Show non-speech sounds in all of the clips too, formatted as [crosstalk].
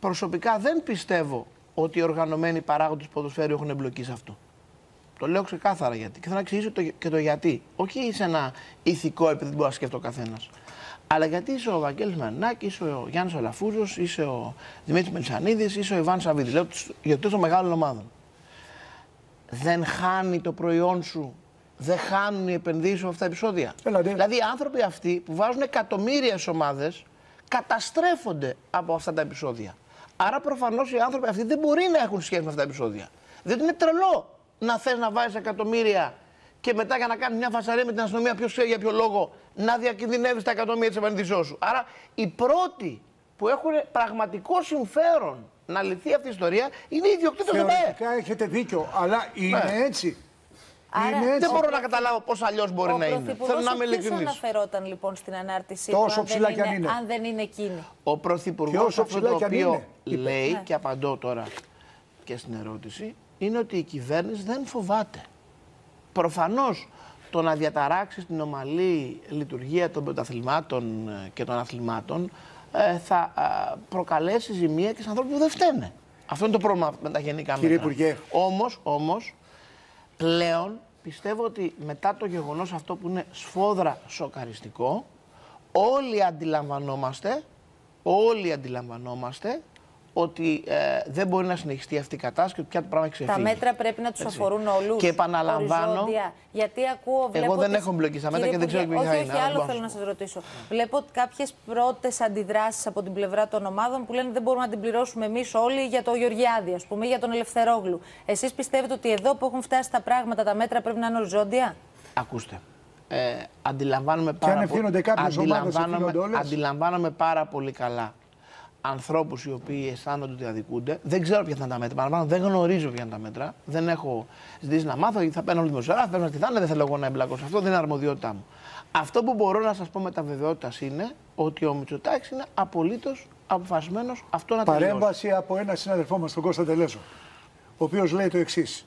προσωπικά δεν πιστεύω ότι οι οργανωμένοι παράγοντες του ποδοσφαίρου έχουν εμπλοκή σε αυτό. Το λέω ξεκάθαρα γιατί. Και θέλω να εξηγήσω το, και το γιατί. Όχι σε ένα ηθικό επειδή δεν μπορεί να σκέφτεται ο καθένας. Αλλά γιατί είσαι ο Βαγγέλης Μανάκη, είσαι ο Γιάννης Αλαφούζος, είσαι ο Δημήτρης Μελισανίδης, είσαι ο Ιβάν Σαββίδη. Λέω για των μεγάλων ομάδων. Δεν χάνει το προϊόν σου, δεν χάνουν οι επενδύσεις από αυτά τα επεισόδια. Έλατε. Δηλαδή οι άνθρωποι αυτοί που βάζουν εκατομμύρια σε ομάδες καταστρέφονται από αυτά τα επεισόδια. Άρα προφανώς οι άνθρωποι αυτοί δεν μπορεί να έχουν σχέση με αυτά τα επεισόδια. Διότι είναι τρελό να θες να βάζεις εκατομμύρια και μετά για να κάνεις μια φασαρία με την αστυνομία, ποιος ξέρει για ποιο λόγο, να διακινδυνεύεις τα εκατομμύρια της επενδύσεώς σου. Άρα οι πρώτοι που έχουν πραγματικό συμφέρον να λυθεί αυτή η ιστορία είναι οι ιδιοκτήτες του ΜΕΕ. Θεωρητικά έχετε δίκιο, αλλά είναι Ναι. έτσι. Άρα, είναι έτσι. Δεν μπορώ να καταλάβω πώς αλλιώς μπορεί Ο να είναι. Πρωθυπουργός Θέλω να είμαι ποιος ειλικρινής. αναφερόταν λοιπόν στην ανάρτησή Τόσο του, αν ψηλά δεν, κι αν είναι, είναι. αν δεν είναι εκείνη; Ο Και Πρωθυπουργός όσο αυτό ψηλά το κι αν οποίο είναι, είπε. λέει Ναι. και απαντώ τώρα και στην ερώτηση είναι ότι η κυβέρνηση δεν φοβάται. Προφανώς το να διαταράξεις την ομαλή λειτουργία των πρωταθλημάτων ε, και των αθλημάτων ε, θα α, προκαλέσει ζημία και σε ανθρώπους που δεν φταίνε. Αυτό είναι το πρόβλημα με τα γενικά Κύριε μέτρα. Υπουργέ. Όμως, όμως, πλέον πιστεύω ότι μετά το γεγονός αυτό που είναι σφόδρα σοκαριστικό, όλοι αντιλαμβανόμαστε, όλοι αντιλαμβανόμαστε ότι ε, δεν μπορεί να συνεχιστεί αυτή η κατάσταση και ότι πια το πράγμα έχει Τα ξεφύγει. μέτρα πρέπει να τους Έτσι. αφορούν όλους. Και επαναλαμβάνω, Γιατί ακούω. Βλέπω δεν τις- έχω εμπλοκή στα μέτρα Κύριε και δεν ξέρω Υπουργέ, ποια όχι, είναι, Όχι, αλλά άλλο μπορώ θέλω να να σου σας ρωτήσω. Βλέπω κάποιες πρώτες αντιδράσεις από την πλευρά των ομάδων που λένε δεν μπορούμε να την πληρώσουμε εμείς όλοι για το Γεωργιάδη, ας πούμε, για τον Ελευθερόγλου. Εσείς πιστεύετε ότι εδώ που έχουν φτάσει τα πράγματα, τα μέτρα πρέπει να είναι οριζόντια; Ακούστε. Ε, αντιλαμβάνομαι πάρα αν πο- ευθύνονται κάποιες ομάδες, αντιλαμβάνομαι- ευθύνονται όλες. Αντιλαμβάνομαι πάρα πολύ καλά ανθρώπους οι οποίοι αισθάνονται ότι αδικούνται. Δεν ξέρω ποια θα είναι τα μέτρα. Παραλαμβάνω, δεν γνωρίζω ποια είναι τα μέτρα. Δεν έχω ζητήσει να μάθω γιατί θα παίρνω όλοι δημοσιογράφοι, παίρνω τι θα είναι, δεν θέλω εγώ να εμπλακώ σε αυτό. Δεν είναι αρμοδιότητά μου. Αυτό που μπορώ να σας πω με τα βεβαιότητας είναι ότι ο Μητσοτάκης είναι απολύτως αποφασισμένο αυτό να τελειώσει. Παρέμβαση από ένα συναδελφό μας, τον Κώστα Τελέσο, ο οποίος λέει το εξής.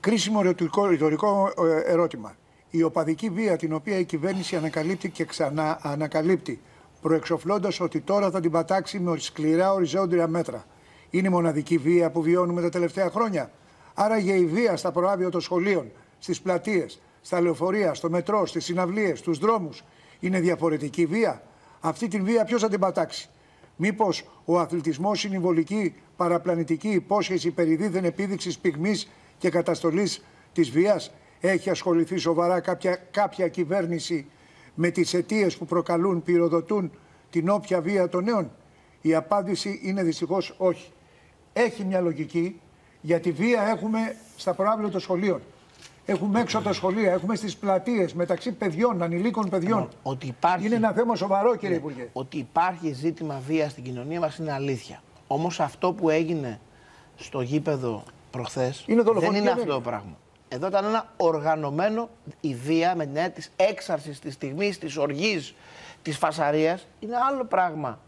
Κρίσιμο ρητορικό, ρητορικό ε, ερώτημα. Η οπαδική βία την οποία η κυβέρνηση ανακαλύπτει και ξανά ανακαλύπτει, προεξοφλώντας ότι τώρα θα την πατάξει με σκληρά οριζόντια μέτρα. Είναι η μοναδική βία που βιώνουμε τα τελευταία χρόνια. Άρα για η βία στα προάβια των σχολείων, στις πλατείες, στα λεωφορεία, στο μετρό, στις συναυλίες, στους δρόμους, είναι διαφορετική βία. Αυτή την βία ποιος θα την πατάξει; Μήπως ο αθλητισμός είναι η βολική παραπλανητική υπόσχεση περί δίθεν επίδειξης πυγμής και καταστολής της βίας; Έχει ασχοληθεί σοβαρά κάποια, κάποια κυβέρνηση με τις αιτίες που προκαλούν, πυροδοτούν την όποια βία των νέων. Η απάντηση είναι δυστυχώς όχι. Έχει μια λογική γιατί βία έχουμε στα προάβλια των σχολείων. Έχουμε έξω από τα σχολεία, έχουμε στις πλατείες μεταξύ παιδιών, ανηλίκων παιδιών. Ότι υπάρχει Είναι ένα θέμα σοβαρό, Ναι. κύριε Υπουργέ. ότι υπάρχει ζήτημα βίας στην κοινωνία μας είναι αλήθεια. Όμως αυτό που έγινε στο γήπεδο προχθές Είναι δεν δολοφονική είναι αυτό ενέργεια. το πράγμα. Εδώ ήταν ένα οργανωμένο η βία με την έννοια τη έξαρσης, της στιγμής, της οργής, της φασαρίας. Είναι άλλο πράγμα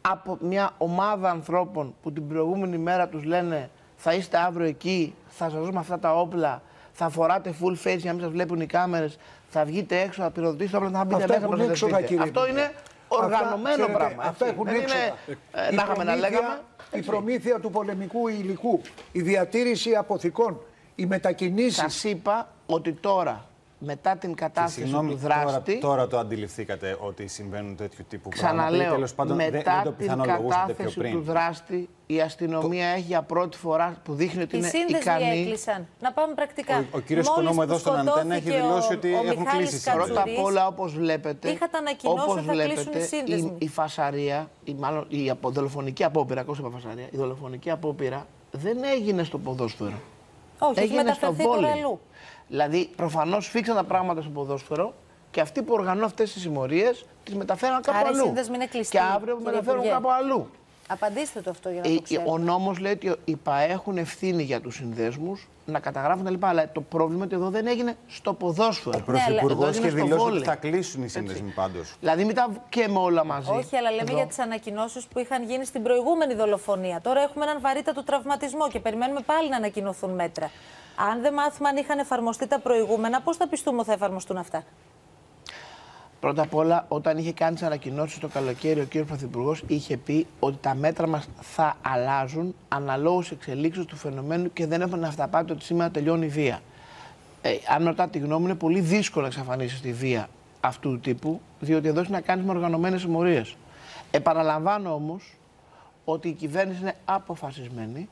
από μια ομάδα ανθρώπων που την προηγούμενη μέρα τους λένε θα είστε αύριο εκεί, θα σας δώσουμε αυτά τα όπλα, θα φοράτε full face για να μην σας βλέπουν οι κάμερες, θα βγείτε έξω, θα πυροδοτήσετε όπλα, θα μπείτε Αυτά μέσα, έχουν να έξοδα, προστατευτείτε. κύριε Αυτό Υπουργέ. είναι οργανωμένο Αυτά, ξέρετε, πράγμα. Αυτά έτσι. έχουν Δεν έξοδα. είναι, ε, Η να είχαμε να προμήθεια- λέγαμε. Η έτσι. προμήθεια του πολεμικού υλικού, η διατήρηση αποθηκών, οι μετακινήσεις. Σας είπα ότι τώρα, μετά την Και κατάθεση συγγνώμη, του δράστη, τώρα, τώρα το αντιληφθήκατε ότι συμβαίνουν τέτοιου τύπου πράγματα. ή ξαναλέω, τέλος πάντων δεν, μετά δεν το την πιθανολογούσατε πιο κατάθεση πριν. του δράστη, η αστυνομία έχει για πρώτη φορά που δείχνει ότι Οι είναι σύνδεσμοι ικανή. έκλεισαν. Να πάμε πρακτικά. Ο- ο κύριος Μόλις Οικονόμου εδώ που στον Αντένα έχει σκοτώθηκε δηλώσει ο- ότι ο έχουν Μιχάλης κλείσει Κατσουρής, Πρώτα απ' όλα, όπως βλέπετε, Είχατε ανακοινώσει όπως ότι θα κλείσουν οι βλέπετε, σύνδεσμοι. η, η φασαρία, η, μάλλον η απο- δολοφονική απόπειρα, ακόμα είπα φασαρία, η δολοφονική απόπειρα δεν έγινε στο ποδόσφαιρο. Όχι, έχει έγινε στο μεταφερθεί τώρα βόλεϊ. αλλού. Δηλαδή, προφανώς φίξαν τα πράγματα στο ποδόσφαιρο και αυτοί που οργανώνουν αυτές τις συμμορίες τις μεταφέραν κάπου Άρα οι αλλού. σύνδεσμοι είναι κλειστοί, και αύριο κύριε μεταφέρουν Υπουργέ. κάπου αλλού. Απαντήστε το αυτό για να Ε, το ξέρουμε. ο νόμος λέει ότι οι ΠΑΕ έχουν ευθύνη για τους συνδέσμους να καταγράφουν τα λοιπά. Αλλά το πρόβλημα είναι ότι εδώ δεν έγινε στο ποδόσφαιρο. Ο Πρωθυπουργός Εδώ έγινε και στο δηλώσει ότι βόλεϊ. θα κλείσουν οι σύνδεσμοι πάντως. Δηλαδή, μην τα και με όλα μαζί. Όχι, αλλά λέμε Εδώ. για τις ανακοινώσεις που είχαν γίνει στην προηγούμενη δολοφονία. Τώρα έχουμε έναν βαρύτατο τραυματισμό και περιμένουμε πάλι να ανακοινωθούν μέτρα. Αν δεν μάθουμε αν είχαν εφαρμοστεί τα προηγούμενα, πώς θα πιστούμε ότι θα εφαρμοστούν αυτά; Πρώτα απ' όλα, όταν είχε κάνει τις ανακοινώσεις το καλοκαίρι, ο κ. Πρωθυπουργός είχε πει ότι τα μέτρα μας θα αλλάζουν αναλόγως εξελίξεω του φαινομένου και δεν έχουμε να αυταπάτε ότι σήμερα τελειώνει η βία. Ε, αν ρωτάτε τη γνώμη, είναι πολύ δύσκολο να εξαφανίσει τη βία αυτού του τύπου, διότι εδώ έχει να κάνεις με οργανωμένες συμμορίες. Επαναλαμβάνω όμως ότι η κυβέρνηση είναι αποφασισμένη.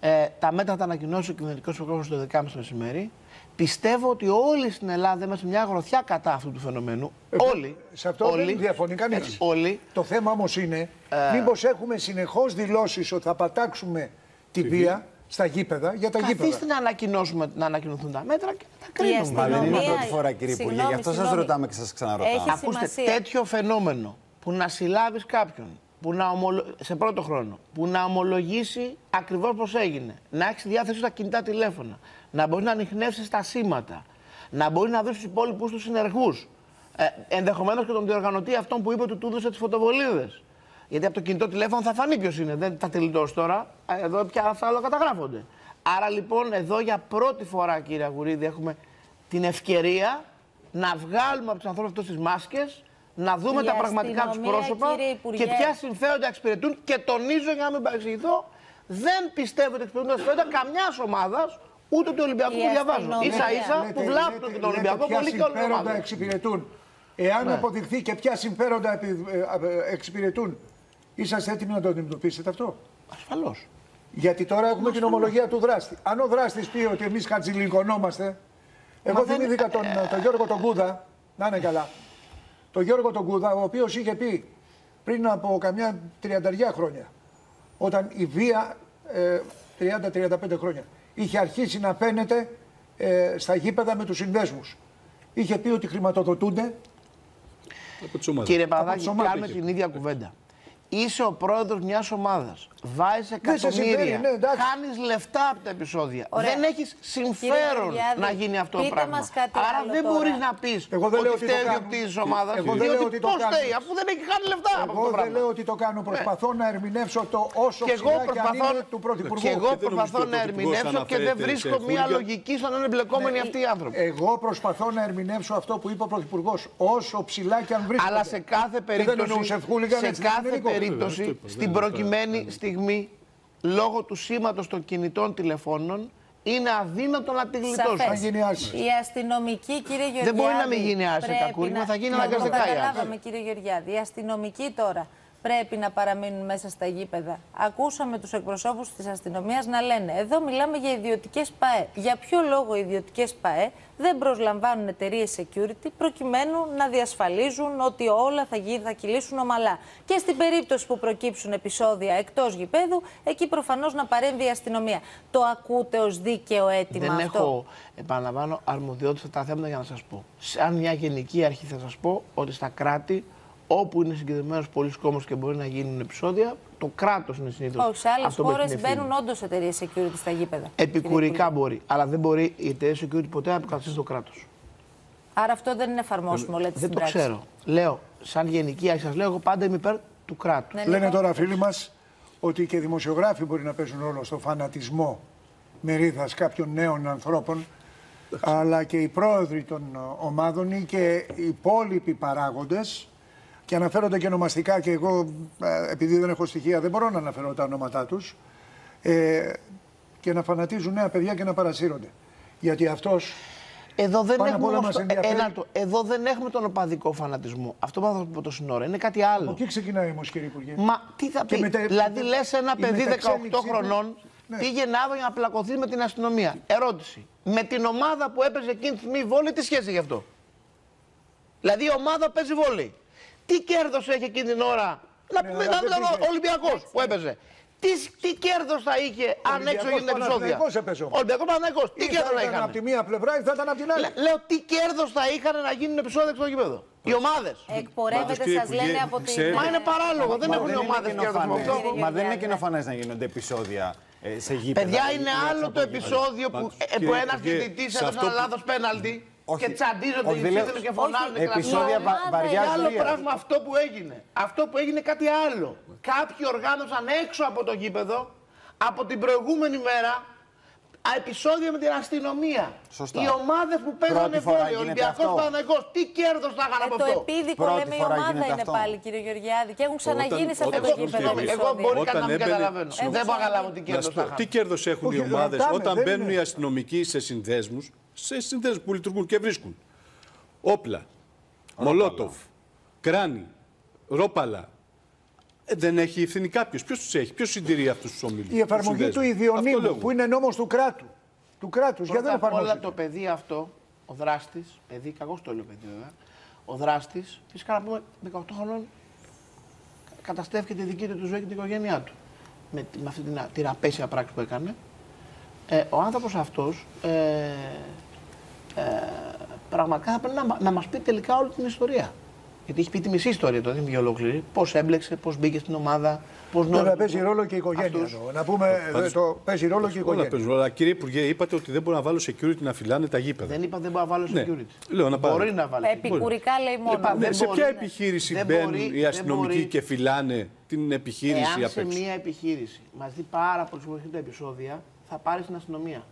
Ε, τα μέτρα τα ανακοινώσει ο κυβερνητικός πρόγραμμα το 12.30 μεσημέρι. Πιστεύω ότι όλοι στην Ελλάδα είμαστε μια γροθιά κατά αυτού του φαινομένου. Ε, όλοι. Σε αυτό όλοι, δεν διαφωνεί κανείς. έτσι, όλοι. Το θέμα όμως είναι ε... μήπως έχουμε συνεχώς δηλώσεις ότι θα πατάξουμε τη βία στα γήπεδα για τα Καθίστε γήπεδα. να, ανακοινώσουμε, να ανακοινωθούν τα μέτρα και να τα κρίνουμε. Μα δεν είναι η αστυνομία- πρώτη φορά, κύριε Υπουργέ. Συγγνώμη, Γι' αυτό σας συγγνώμη. ρωτάμε και σας ξαναρωτάμε. Έχει Ακούστε, σημασία. τέτοιο φαινόμενο που να συλλάβεις κάποιον που να ομολο... σε πρώτο χρόνο, που να ομολογήσει ακριβώς πώς έγινε, να έχεις διάθεση στα κινητά τηλέφωνα, να μπορείς να ανοιχνεύσεις τα σήματα, να μπορείς να δει τους υπόλοιπους τους συνεργούς, ε, ενδεχομένως και τον διοργανωτή αυτόν που είπε ότι του έδωσε τις φωτοβολίδες. Γιατί από το κινητό τηλέφωνο θα φανεί ποιος είναι, δεν θα τελειώσει τώρα. Ε, Εδώ πια αυτά όλα καταγράφονται. Άρα λοιπόν εδώ για πρώτη φορά, κύριε Αγουρίδη, έχουμε την ευκαιρία να βγάλουμε από τους ανθρώπους αυτούς τις μάσκες, να δούμε Η τα πραγματικά τους αστυνομία, πρόσωπα κύριε Υπουργέ. και ποια συμφέροντα εξυπηρετούν. Και τονίζω για να μην παρεξηγηθώ, δεν πιστεύω ότι εξυπηρετούν τα συμφέροντα καμιάς ομάδας, ούτε του Ολυμπιακού Η που διαβάζω. αστυνομία. σα ίσα Λέτε- που βλάπτουν λέτε- και τον λέτε Ολυμπιακό ποια πολύ και όλη την συμφέροντα ομάδα. εξυπηρετούν. Εάν Ναι. αποδειχθεί και ποια συμφέροντα επι- ε, ε, εξυπηρετούν, είσαστε έτοιμοι να το αντιμετωπίσετε αυτό; Ασφαλώς. Γιατί τώρα έχουμε την ομολογία του δράστη. Αν ο δράστης πει ότι εμείς χατζηλικονόμαστε. Εγώ δεν- θυμήθηκα τον, τον Γιώργο τον Κούδα, να είναι καλά. Τον Γιώργο τον Κούδα, ο οποίος είχε πει πριν από καμιά τριανταριά χρόνια, όταν η βία, ε, 30-35 χρόνια, είχε αρχίσει να φαίνεται ε, στα γήπεδα με τους συνδέσμους. Είχε πει ότι χρηματοδοτούνται Από τις ομάδες. Κύριε Από Παδάκη, τις ομάδες κάνουμε είχε. την ίδια κουβέντα. Είσαι ο πρόεδρος μιας ομάδας. Βάζει σε εκατομμύρια. συμφέρει, ναι, εντάξει. Χάνει λεφτά από τα επεισόδια. Ωραία. Δεν έχει συμφέρον Γεωργιάδη, να γίνει αυτό το πείτε πράγμα. μας κάτι Άρα άλλο δεν τώρα. μπορεί να πει Εγώ δεν λέω ότι ότι το φταίει ο κάνουν. διοκτήτη τη ομάδα. Εγώ δεν λέω ότι το πώ κάνουν. φταίει, αφού δεν έχει χάνει λεφτά από αυτό Εγώ το δεν πράγμα. λέω ότι το κάνω. Προσπαθώ να ερμηνεύσω το όσο Και εγώ ψηλά και αν προσπαθώ, είναι του Πρωθυπουργού. και εγώ Και δεν προσπαθώ νομίζω να ότι ο Πρωθυπουργός ερμηνεύσω και δεν αναφέρεται βρίσκω σε μία χώρια. λογική στον να είναι εμπλεκόμενοι αυτοί οι άνθρωποι. Εγώ προσπαθώ να ερμηνεύσω αυτό που είπε ο Πρωθυπουργό. Όσο ψηλά και αν βρίσκεται. Αλλά σε κάθε Και δεν εννοούσε περίπτωση, χούλιγκαν, σε έτσι δεν είναι κάθε ελληνικό. περίπτωση Βέβαια, αυτό είπα, στην δεν είναι προκειμένη στιγμή, λόγω του σήματος των κινητών τηλεφώνων, είναι αδύνατο να τη γλιτώσει. Αν γίνει άρση. Η αστυνομική, κύριε Γεωργιάδη. Δεν μπορεί να μην γίνει άρση, πρέπει Κακούρη, να- μα θα γίνει Ναι, αναγκαστικά Το η άρση. καταλάβαμε, κύριε Γεωργιάδη. Οι αστυνομικοί τώρα πρέπει να παραμείνουν μέσα στα γήπεδα. Ακούσαμε τους εκπροσώπους της αστυνομίας να λένε: Εδώ μιλάμε για ιδιωτικές ΠΑΕ. Για ποιο λόγο οι ιδιωτικές ΠΑΕ δεν προσλαμβάνουν εταιρείες security προκειμένου να διασφαλίζουν ότι όλα θα, γι- θα κυλήσουν ομαλά. Και στην περίπτωση που προκύψουν επεισόδια εκτός γηπέδου, εκεί προφανώς να παρέμβει η αστυνομία. Το ακούτε ως δίκαιο αίτημα Δεν αυτό; έχω, επαναλαμβάνω, αρμοδιότητα σε αυτά τα θέματα για να σας πω. Σαν μια γενική αρχή θα σας πω ότι στα κράτη, όπου είναι συγκεντρωμένος πολλοί κόσμος και μπορεί να γίνουν επεισόδια, το κράτος είναι συνήθως. Όχι, σε άλλες χώρες μπαίνουν όντως εταιρείες security στα γήπεδα. Επικουρικά μπορεί. Αλλά δεν μπορεί η εταιρεία security ποτέ να επικρατήσει το κράτος. Άρα αυτό δεν είναι εφαρμόσιμο, λέτε Δεν στην το πράξη. ξέρω. Λέω, σαν γενική αρχή, σας λέω, εγώ πάντα είμαι υπέρ του κράτους. Ναι, Λένε λοιπόν. τώρα φίλοι μας ότι και οι δημοσιογράφοι μπορεί να παίζουν ρόλο στο φανατισμό μερίδας κάποιων νέων ανθρώπων. Αλλά και οι πρόεδροι των ε, ομάδων ή και οι υπόλοιποι παράγοντες. Και αναφέρονται και ονομαστικά και εγώ, ε, επειδή δεν έχω στοιχεία, δεν μπορώ να αναφέρω τα ονόματά τους. Ε, και να φανατίζουν νέα παιδιά και να παρασύρονται. Γιατί αυτός Εδώ δεν, Πάνω απ' έχουμε όλα όμως μας το- ενδιαφέρει- ένα το- εδώ δεν έχουμε τον οπαδικό φανατισμό. Αυτό που θα πω το σύνορο είναι κάτι άλλο. από εκεί ξεκινάει όμως, κύριε Υπουργέ. Μα τι θα Και πει; μετα- δηλαδή, με- λες ένα η παιδί 18 μεταξέλιξή του- χρονών Ναι. πήγαινε αύριο για να πλακωθεί με την αστυνομία. Ερώτηση. Με την ομάδα που έπαιζε εκείνη τη στιγμή βόλη, τι σχέση έχει αυτό; Δηλαδή η ομάδα παίζει βόλη. Τι κέρδος έχει εκείνη την ώρα; Να Ναι, πούμε, αλλά να δεν πούμε, πήγε. ο Ολυμπιακό που έπαιζε. Τι, τι κέρδος θα είχε αν έξω Ολυμπιακός γίνουν επεισόδια; Παναθηναϊκός έπαιζε όμως. Ολυμπιακός Παναθηναϊκός. Τι Ή κέρδος θα θα ήταν είχαν. από τη μία πλευρά ή θα ήταν από την άλλη. Λέ- Λέω τι κέρδος θα είχαν να γίνουν επεισόδια έξω στο γήπεδο; Οι ομάδες. Εκπορεύεται, Πάντως, κύριε σας λένε Υπουργέ, από την. ξέρετε- Μα είναι παράλογο. Δεν Μα έχουν οι είναι ομάδες κέρδος από κοινοφανές. αυτό. Κύριε Μα δεν είναι Γεωργιάδη. κοινοφανέ να γίνονται επεισόδια ε, σε γήπεδα. Παιδιά, δηλαδή, είναι έξω άλλο από το γήπεδα. επεισόδιο που, Πάντως, ε, που κύριε ένας Υπουργέ, διαιτητής σε έδωσε αυτό ένα που- λάθος πέναλτι Όχι. Και τσαντίζονται Όχι, οι δεν λέω- ψήφιδε και φωνάζουν. Όχι. και Επεισόδια κλασσάνε. βα- βαριά Είναι άλλο βίας. πράγμα αυτό που έγινε. Αυτό που έγινε κάτι άλλο. Κάποιοι οργάνωσαν έξω από το γήπεδο από την προηγούμενη μέρα επεισόδια με την αστυνομία. Σωστά. Οι ομάδες που παίζανε Πρώτη φορά βόλιο, γίνεται Ολυμπιακός αυτό. Παναγικό, τι κέρδος θα είχαν Ε, από το αυτό; επίδικο Πρώτη λέμε η φορά ομάδα γίνεται είναι αυτό. πάλι, κύριε Γεωργιάδη. Και έχουν ξαναγίνει σε αυτό όταν- το όταν- γήπεδο. συγγνώμη, Εγώ επεισόδια. μπορεί Όταν κανένα να μην έμπαινε- καταλαβαίνω. Συγγνώμη. Δεν μπορώ να καταλάβω τι Να κέρδος σου θα πω, είχαν. τι κέρδος έχουν Όχι, οι ομάδες ρωτάμε, όταν δεν μπαίνουν είναι. οι αστυνομικοί σε συνδέσμους, σε συνδέσμου που λειτουργούν και βρίσκουν όπλα, μολότοφ, κράνη, ρόπαλα. Ε, δεν έχει ευθύνη κάποιος. Ποιος τους έχει, ποιος συντηρεί αυτούς τους ομίλους. Η εφαρμογή τους ιδιονύμου που είναι νόμος του κράτου. Του κράτους, γιατί δεν Πρώτα απ' όλα εφαρμόζεται. το παιδί αυτό, ο δράστης, παιδί, κακό το λέω παιδί βέβαια, ο δράστης, φυσικά να πούμε 18 χρονών καταστρέφει και τη δική του τη ζωή και την οικογένειά του. Με, τη- με αυτή την, α- την απέσια πράξη που έκανε. Ε, ο άνθρωπος αυτός ε, ε, πραγματικά θα πρέπει να, μα- να μας πει τελικά όλη την ιστορία. Γιατί έχει πει τη μισή ιστορία, το δεν είναι ολόκληρη. Πώς έμπλεξε, πώς μπήκε στην ομάδα, πώς Βέβαια παίζει ρόλο και η οικογένεια Αυτούς. εδώ. Να πούμε, πάντως- το, παίζει ρόλο και η Όλα οικογένεια. παίζουν. Αλλά κύριε Υπουργέ, είπατε ότι δεν μπορώ να βάλω security να φυλάνε τα γήπεδα. Δεν είπα δεν μπορεί να βάλω Ναι. security. Λέω να πάρω. Μπορεί να βάλει. security. Επικουρικά λέει μόνο. Λοιπόν, Ναι, δεν σε μπορεί, ποια ναι. επιχείρηση Δεν μπαίνουν μπορεί, οι δεν αστυνομικοί μπορεί. και φυλάνε την επιχείρηση Εάν απ' σε έξω; μία επιχείρηση μας δει πάρα πολύ σημαντικά επεισόδια, θα πάρεις στην αστυνομία.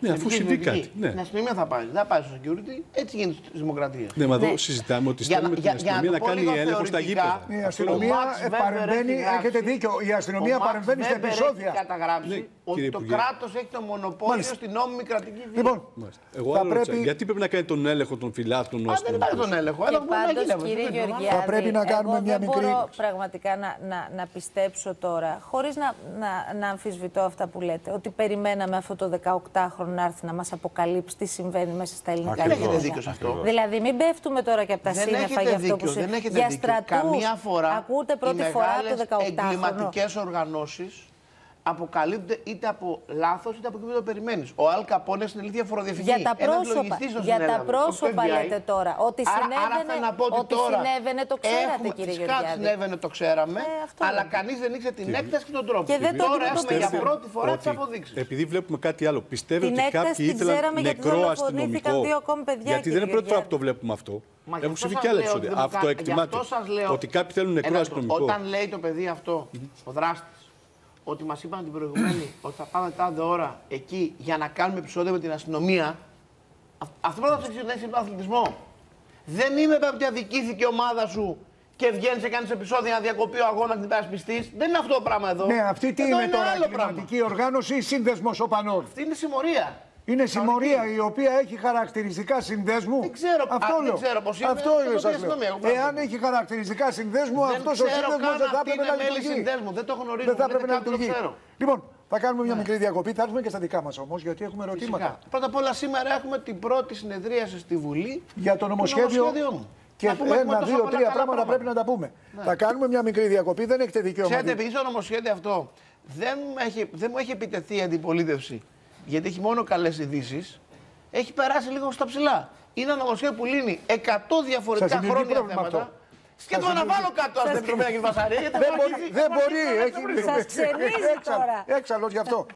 Ναι, Στην αφού επιχείρηση συμβεί ιδιωτική. κάτι. Ναι. Στην αστυνομία θα πάρεις. Δεν θα πάρεις στο security. Έτσι γίνεται στις δημοκρατίες. Ναι, μα εδώ Ναι. συζητάμε ότι Για να- στέλνουμε την για- για να αστυνομία να το πω κάνει λίγο έλεγχο στα θεωρητικά, γήπεδα. Η Ο αστυνομία Max Weber παρεμβαίνει, έχει γράψει- έχετε δίκιο. Η αστυνομία ο Max παρεμβαίνει στα Weber επεισόδια. Έχει καταγράψει Ναι, ότι κύριε το Υπουργέ. κράτος έχει το μονοπόλιο Μάλιστα. στην νόμιμη κρατική βία. Λοιπόν, Μάλιστα. Εγώ θα άλλο ρώτησα, πρέπει- γιατί πρέπει να κάνει τον έλεγχο των φυλάτων ο Α, δεν υπάρχει τον αστυνομικός. έλεγχο. Και Έλεγχο μπορεί να πάντως, γίνει. αυτό, κύριε δεν είναι Γεωργιάδη, Θα πρέπει να κάνουμε εγώ μια δεν μικρή- μπορώ πραγματικά να, να, να πιστέψω τώρα, χωρίς να, να, να αμφισβητώ αυτά που λέτε, ότι περιμέναμε αυτό το 18χρονο να έρθει να μας αποκαλύψει τι συμβαίνει μέσα στα ελληνικά Δεν έχετε γήπεδα. δίκιο σε αυτό. Δηλαδή, μην πέφτουμε τώρα και από τα Δεν σύννεφα έχετε για αυτό δίκιο, που δεν σε... έχετε Για δίκιο. στρατούς Καμία φορά ακούτε πρώτη οι φορά το μεγάλες 18χρονο. εγκληματικές οργανώσεις αποκαλύπτονται είτε από λάθος είτε από εκεί που το περιμένεις. Ο Αλ Καπόνε συνελήφθη για φοροδιαφυγή. Για τα Ένας πρόσωπα, λογιστής το για τα συνέλαβε, πρόσωπα το FBI. λέτε τώρα. Ότι Άρα- συνέβαινε, άρα θέλω να πω ότι, ότι τώρα συνέβαινε το ξέρατε έχουμε, κύριε φυσικά Γεωργιάδη. συνέβαινε το ξέραμε, Ε, αυτό αλλά λέμε. κανείς δεν ήξερε την έκταση και τον τρόπο. Και δεν το τώρα έχουμε για αντιμετωπίζαμε. πρώτη φορά τις ότι αποδείξεις. Επειδή βλέπουμε κάτι άλλο, πιστεύετε Την ότι έκταση κάποιοι την ήθελαν ξέραμε γιατί νεκρό δολοφονήθηκαν αστυνομικό. δύο ακόμη παιδιά, γιατί δεν κύριε είναι πρώτη φορά που Γεωργιάδη. το βλέπουμε αυτό. Μα γι' Έχουν αυτό συμβεί σας και άλλα λέω ότι επεισόδια. δεν Αυτό μου κα- εκτιμάται. γι' αυτό σας λέω- Ότι κάποιοι θέλουν νεκρό Ένα λεπτό. αστυνομικό. Όταν λέει το παιδί αυτό, ο δράστης, ότι μας είπαν την προηγούμενη [clears throat] ότι θα πάμε τάδε ώρα εκεί για να κάνουμε επεισόδια με την αστυνομία, α- αυτό πρέπει να το εξηγήσει στον αθλητισμό. Δεν είμαι ότι αδικήθηκε η ομάδα σου και βγαίνεις και κάνεις επεισόδια να διακοπεί ο αγώνας την υπερασπιστή. Δεν είναι αυτό το πράγμα εδώ. Ναι, αυτή τι Εδώ είναι είναι τώρα, άλλο πράγμα. εγκληματική οργάνωση ή σύνδεσμος οπανών. Αυτή είναι συμμορία. Είναι συμμορία η οποία έχει χαρακτηριστικά συνδέσμου. Δεν ξέρω, αυτό α, δεν λέω. ξέρω πώς είναι, Αυτό αυτό είναι, το σας πει η αστυνομία, λέω. εγώ πρέπει να Εάν το πω. έχει χαρακτηριστικά συνδέσμου, Δεν αυτός ο ξέρω σύνδεσμος καν δεν θα αυτοί έπρεπε είναι να μέλη λειτουργεί. συνδέσμου. Δεν το γνωρίζω. Δεν θα μου έπρεπε λέτε να κάτι, το λειτουργεί. ξέρω. Λοιπόν, θα κάνουμε μια μικρή διακοπή. Θα έρθουμε και στα δικά μας όμως, γιατί έχουμε Φυσικά. ερωτήματα. Πρώτα απ' όλα σήμερα έχουμε την πρώτη συνεδρίαση στη Βουλή Για το νομοσχέδιο. μου. Και Να πούμε έχουμε ένα, τόσα δύο, πολλά τρία καλά πράγματα πρέπει να τα πούμε. Θα κάνουμε μια μικρή διακοπή. Δεν έχετε δικαίωμα. Ξέρετε, επειδή στο νομοσχέδιο αυτό δεν μου έχει, δεν μου έχει επιτεθεί η αντιπολίτευση, γιατί έχει μόνο καλές ειδήσεις, έχει περάσει λίγο στα ψηλά. Είναι ένα νομοσχέδιο που λύνει 100 διαφορετικά Σας δημιουργεί χρόνια πρόβλημα θέματα. αυτό. Σκέφτομαι να βάλω κάτω στην Επιτροπή να γίνει βασαρία. γιατί Δεν θα μπορεί, αρχίσει- δεν θα μπορεί. αρχίσει να έχει- βρει. Σας ξενίζει Έξαλλο- τώρα. Έξαλλος γι' αυτό.